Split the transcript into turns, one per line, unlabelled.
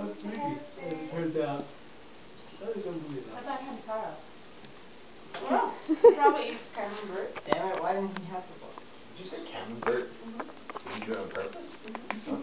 That's creepy! It turns out. That is unbelievable. How
about Hamtaro? Well, probably Camembert.
Damn it, why didn't he have the book?
Did you say Camembert?
Mm -hmm.
Did you do it on purpose? Mm -hmm.